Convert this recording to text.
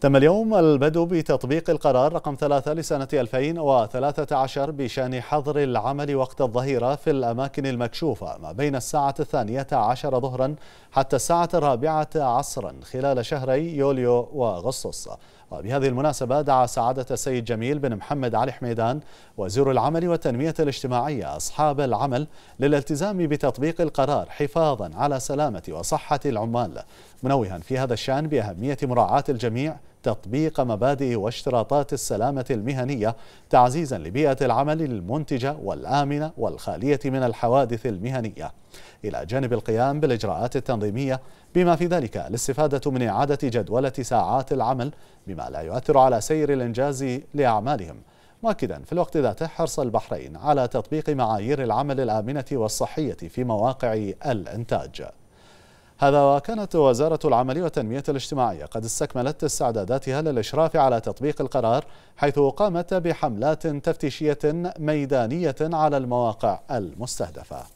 تم اليوم البدء بتطبيق القرار رقم ثلاثة لسنة 2013 بشأن حظر العمل وقت الظهيرة في الأماكن المكشوفة ما بين الساعة الثانية عشر ظهرا حتى الساعة الرابعة عصرا خلال شهري يوليو وأغسطس. وبهذه المناسبة دعا سعادة السيد جميل بن محمد علي حميدان وزير العمل والتنمية الاجتماعية أصحاب العمل للالتزام بتطبيق القرار حفاظا على سلامة وصحة العمال. منوها. في هذا الشأن بأهمية مراعاة الجميع تطبيق مبادئ واشتراطات السلامة المهنية تعزيزا لبيئة العمل المنتجة والآمنة والخالية من الحوادث المهنية. إلى جانب القيام بالإجراءات التنظيمية بما في ذلك الاستفادة من إعادة جدولة ساعات العمل بما لا يؤثر على سير الإنجاز لأعمالهم. مؤكدا في الوقت ذاته حرص البحرين على تطبيق معايير العمل الآمنة والصحية في مواقع الإنتاج. هذا وكانت وزارة العمل والتنمية الاجتماعية قد استكملت استعداداتها للإشراف على تطبيق القرار حيث قامت بحملات تفتيشية ميدانية على المواقع المستهدفة.